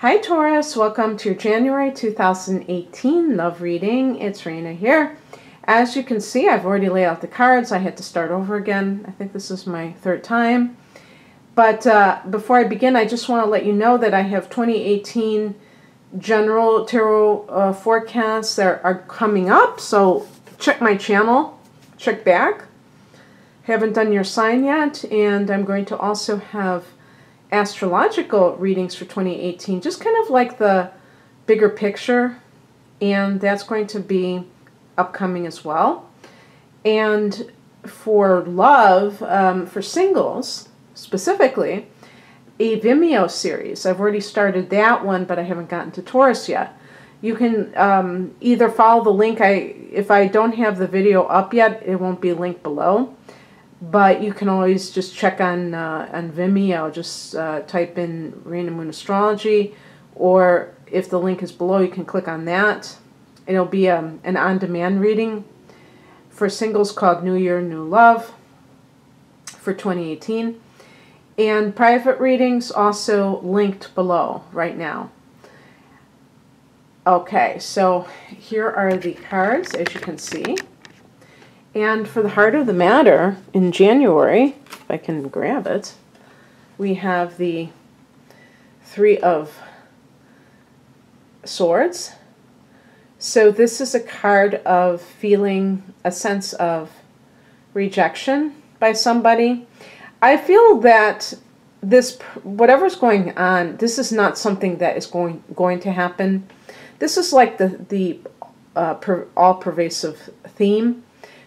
Hi Taurus, welcome to your January 2018 love reading. It's Raina here. As you can see, I've already laid out the cards. I had to start over again. I think this is my third time. But uh, before I begin, I just want to let you know that I have 2018 general tarot uh, forecasts that are coming up. So check my channel, check back. Haven't done your sign yet. And I'm going to also have astrological readings for 2018, just kind of like the bigger picture. And that's going to be upcoming as well. And for love, um, for singles specifically, a Vimeo series. I've already started that one, but I haven't gotten to Taurus yet. You can um, either follow the link. I If I don't have the video up yet, it won't be linked below. But you can always just check on, uh, on Vimeo. Just uh, type in Raina Moon Astrology, or if the link is below, you can click on that. It'll be um, an on-demand reading for singles called New Year, New Love for 2018. And private readings also linked below right now. Okay, so here are the cards, as you can see. And for the heart of the matter, in January, if I can grab it, we have the Three of Swords. So this is a card of feeling a sense of rejection by somebody. I feel that this, whatever's going on, this is not something that is going going to happen. This is like the the uh, per, all pervasive theme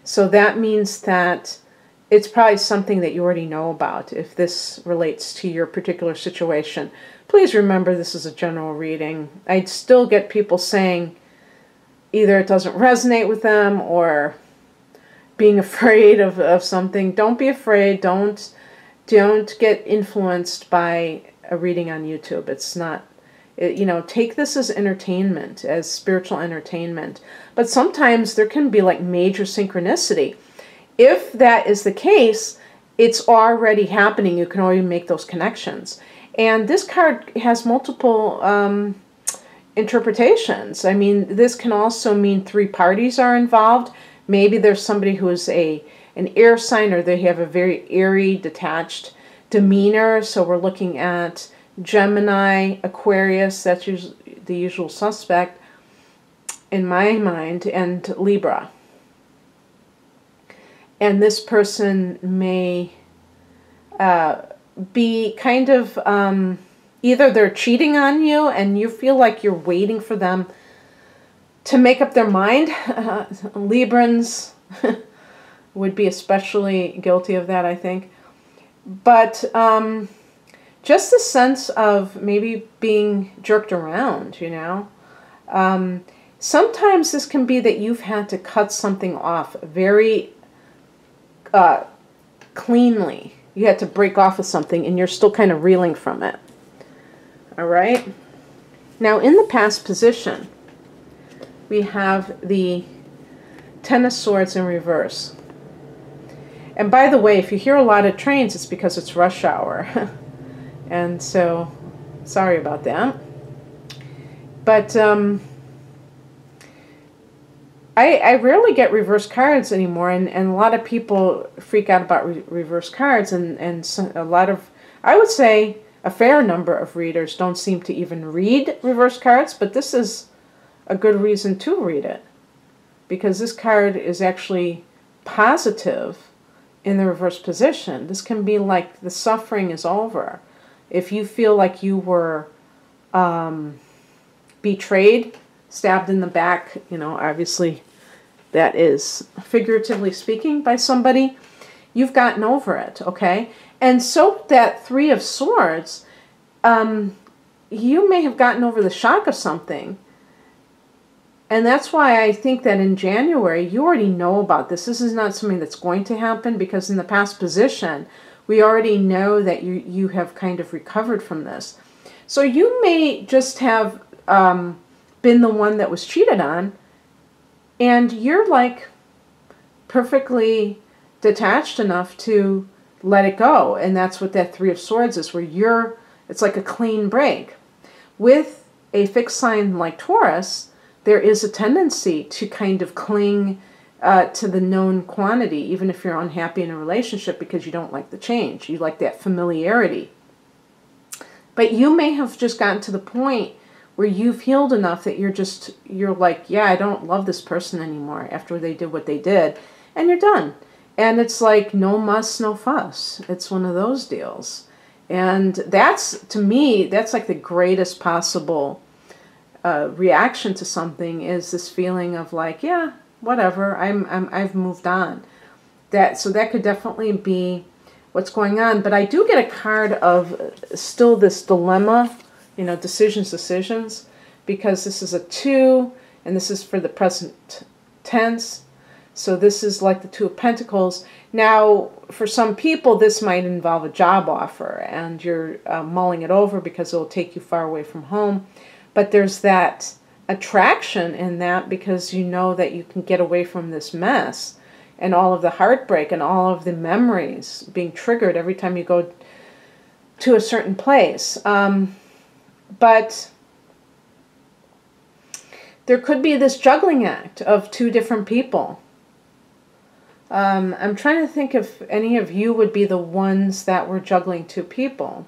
so that means that it's probably something that you already know about if this relates to your particular situation. Please remember this is a general reading. I'd still get people saying either it doesn't resonate with them or being afraid of, of something. Don't be afraid. Don't don't get influenced by a reading on YouTube. It's not you know, take this as entertainment, as spiritual entertainment. But sometimes there can be like major synchronicity. If that is the case, it's already happening. You can already make those connections. And this card has multiple um, interpretations. I mean, this can also mean three parties are involved. Maybe there's somebody who is a an air sign or they have a very airy, detached demeanor. So we're looking at Gemini, Aquarius, that's the usual suspect in my mind, and Libra. And this person may uh, be kind of um, either they're cheating on you and you feel like you're waiting for them to make up their mind. Uh, Librans would be especially guilty of that, I think. But um, just the sense of maybe being jerked around, you know. Um, sometimes this can be that you've had to cut something off very uh, cleanly. You had to break off of something and you're still kind of reeling from it. All right. Now, in the past position, we have the Ten of Swords in reverse. And by the way, if you hear a lot of trains, it's because it's rush hour. And so, sorry about that. But um, I, I rarely get reverse cards anymore, and, and a lot of people freak out about re reverse cards, and, and so, a lot of, I would say, a fair number of readers don't seem to even read reverse cards, but this is a good reason to read it because this card is actually positive in the reverse position. This can be like the suffering is over if you feel like you were um, betrayed, stabbed in the back, you know, obviously that is figuratively speaking by somebody, you've gotten over it, okay? And so that Three of Swords, um, you may have gotten over the shock of something. And that's why I think that in January, you already know about this. This is not something that's going to happen because in the past position, we already know that you, you have kind of recovered from this. So you may just have um, been the one that was cheated on, and you're like perfectly detached enough to let it go. And that's what that Three of Swords is, where you're, it's like a clean break. with a fixed sign like Taurus, there is a tendency to kind of cling uh, to the known quantity, even if you're unhappy in a relationship because you don't like the change. You like that familiarity. But you may have just gotten to the point where you've healed enough that you're just, you're like, yeah, I don't love this person anymore after they did what they did. And you're done. And it's like, no muss, no fuss. It's one of those deals. And that's, to me, that's like the greatest possible uh, reaction to something is this feeling of like, yeah, whatever, I'm, I'm, I've moved on. That So that could definitely be what's going on. But I do get a card of still this dilemma, you know, decisions, decisions, because this is a two, and this is for the present tense. So this is like the Two of Pentacles. Now, for some people, this might involve a job offer, and you're uh, mulling it over because it'll take you far away from home. But there's that attraction in that because you know that you can get away from this mess and all of the heartbreak and all of the memories being triggered every time you go to a certain place. Um, but there could be this juggling act of two different people um, I'm trying to think if any of you would be the ones that were juggling two people.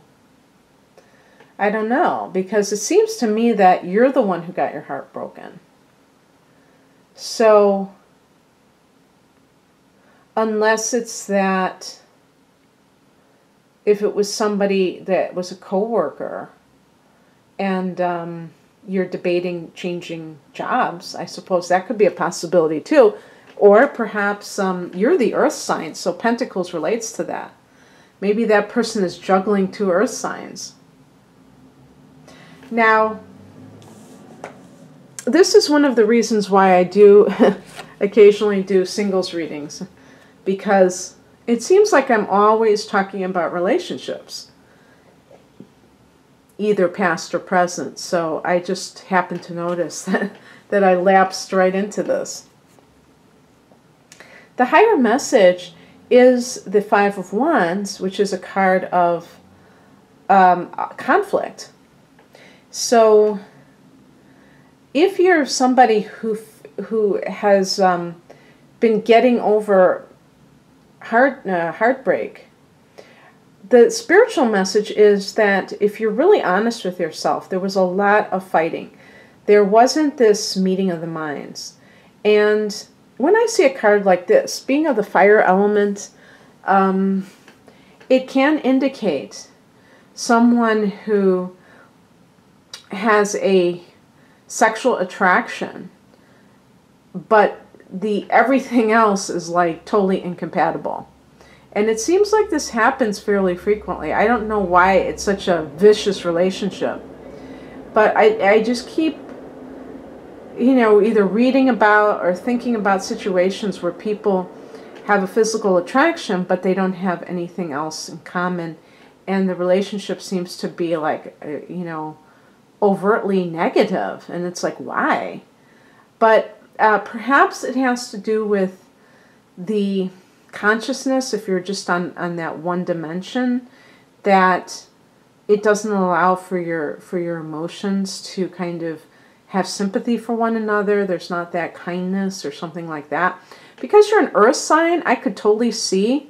I don't know, because it seems to me that you're the one who got your heart broken. So, unless it's that if it was somebody that was a coworker and um, you're debating changing jobs, I suppose that could be a possibility too. Or perhaps um, you're the earth sign, so Pentacles relates to that. Maybe that person is juggling two earth signs. Now, this is one of the reasons why I do occasionally do singles readings because it seems like I'm always talking about relationships, either past or present. So I just happened to notice that, that I lapsed right into this. The higher message is the Five of Wands, which is a card of um, conflict. So if you're somebody who who has um, been getting over heart uh, heartbreak, the spiritual message is that if you're really honest with yourself, there was a lot of fighting. There wasn't this meeting of the minds. And when I see a card like this, being of the fire element, um, it can indicate someone who has a sexual attraction, but the everything else is like totally incompatible. And it seems like this happens fairly frequently. I don't know why it's such a vicious relationship. But I, I just keep you know, either reading about or thinking about situations where people have a physical attraction, but they don't have anything else in common, and the relationship seems to be like, uh, you know, overtly negative, and it's like, why? But uh, perhaps it has to do with the consciousness, if you're just on, on that one dimension, that it doesn't allow for your for your emotions to kind of have sympathy for one another. There's not that kindness or something like that. Because you're an earth sign, I could totally see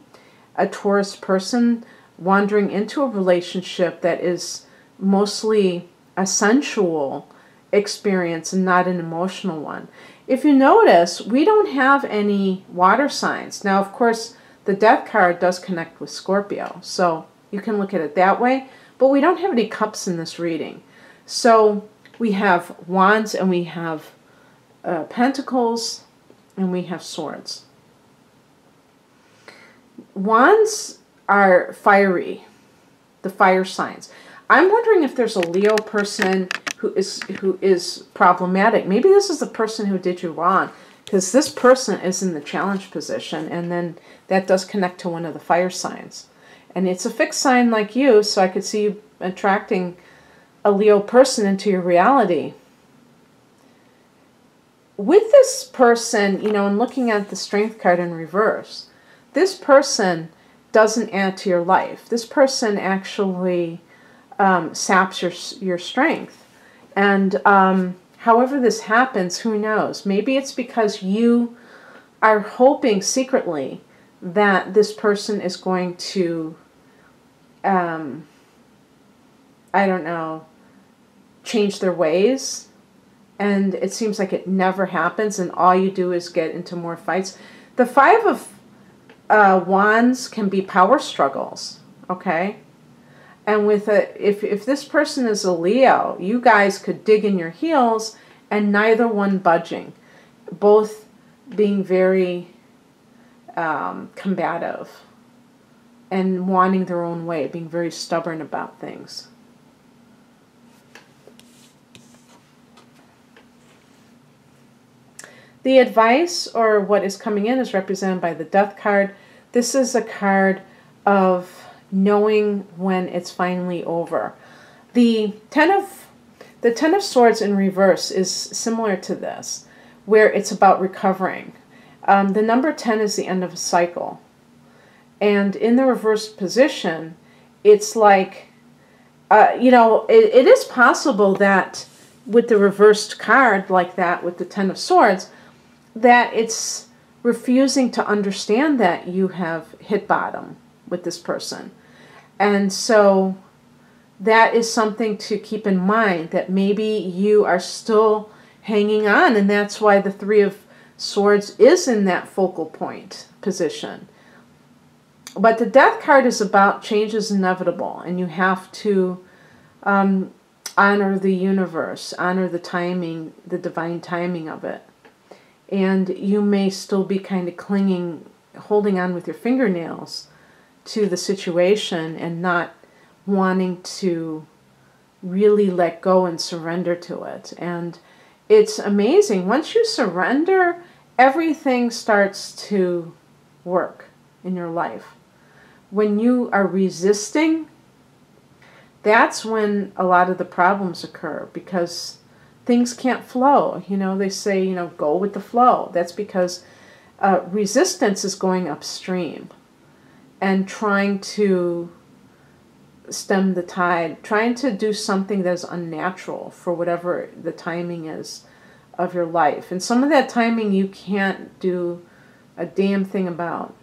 a Taurus person wandering into a relationship that is mostly a sensual experience and not an emotional one. If you notice, we don't have any water signs. Now, of course, the death card does connect with Scorpio, so you can look at it that way, but we don't have any cups in this reading. So we have wands and we have uh, pentacles and we have swords. Wands are fiery, the fire signs. I'm wondering if there's a Leo person who is who is problematic. Maybe this is the person who did you wrong because this person is in the challenge position and then that does connect to one of the fire signs. And it's a fixed sign like you, so I could see you attracting a Leo person into your reality. With this person, you know, and looking at the strength card in reverse, this person doesn't add to your life. This person actually um, saps your, your strength. And um, however this happens, who knows? Maybe it's because you are hoping secretly that this person is going to, um, I don't know, change their ways. And it seems like it never happens, and all you do is get into more fights. The Five of uh, Wands can be power struggles, okay? And with a, if, if this person is a Leo, you guys could dig in your heels and neither one budging. Both being very um, combative and wanting their own way, being very stubborn about things. The advice or what is coming in is represented by the death card. This is a card of knowing when it's finally over. The ten of the ten of swords in reverse is similar to this, where it's about recovering. Um, the number ten is the end of a cycle, and in the reversed position, it's like, uh, you know, it, it is possible that with the reversed card like that, with the ten of swords, that it's refusing to understand that you have hit bottom with this person and so that is something to keep in mind that maybe you are still hanging on, and that's why the Three of Swords is in that focal point position. But the Death card is about change is inevitable, and you have to um, honor the universe, honor the timing, the divine timing of it. And you may still be kind of clinging, holding on with your fingernails to the situation and not wanting to really let go and surrender to it. And it's amazing. Once you surrender, everything starts to work in your life. When you are resisting, that's when a lot of the problems occur because things can't flow. You know, they say, you know, go with the flow. That's because uh, resistance is going upstream and trying to stem the tide, trying to do something that's unnatural for whatever the timing is of your life. And some of that timing you can't do a damn thing about.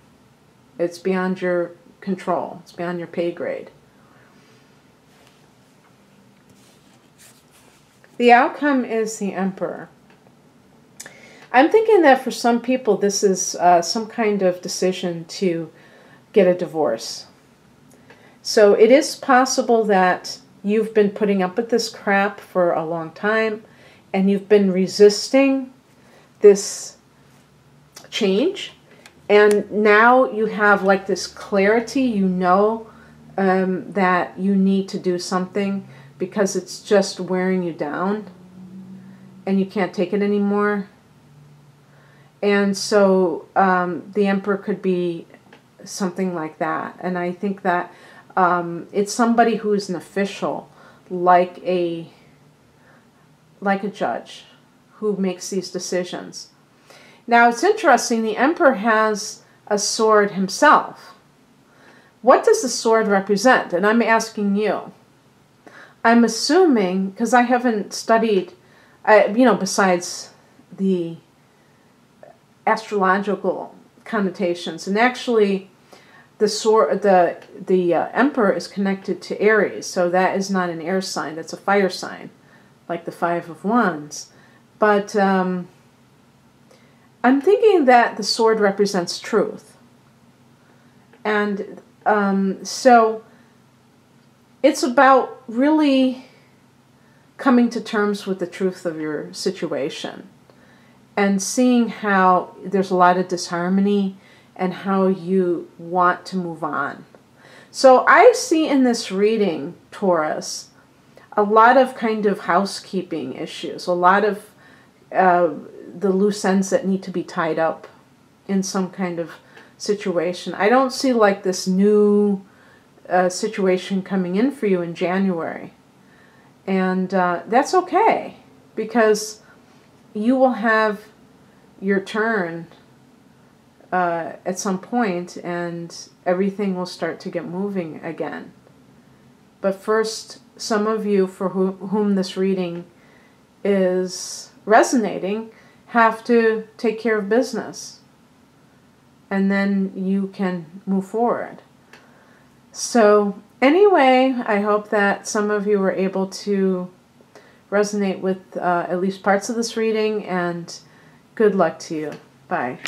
It's beyond your control, it's beyond your pay grade. The outcome is the Emperor. I'm thinking that for some people, this is uh, some kind of decision to get a divorce. So it is possible that you've been putting up with this crap for a long time and you've been resisting this change. And now you have like this clarity, you know um, that you need to do something because it's just wearing you down and you can't take it anymore. And so um, the emperor could be something like that. And I think that um, it's somebody who's an official, like a like a judge, who makes these decisions. Now it's interesting. The emperor has a sword himself. What does the sword represent? And I'm asking you. I'm assuming because I haven't studied, uh, you know, besides the astrological connotations, and actually the sword, the the uh, emperor is connected to Aries, so that is not an air sign. That's a fire sign, like the Five of Wands. But um, I'm thinking that the sword represents truth, and um, so it's about really coming to terms with the truth of your situation and seeing how there's a lot of disharmony and how you want to move on. So I see in this reading, Taurus, a lot of kind of housekeeping issues, a lot of uh, the loose ends that need to be tied up in some kind of situation. I don't see like this new uh, situation coming in for you in January. And uh, that's okay because you will have your turn uh, at some point and everything will start to get moving again. But first, some of you for who, whom this reading is resonating have to take care of business. And then you can move forward. So, anyway, I hope that some of you were able to resonate with uh, at least parts of this reading, and good luck to you. Bye.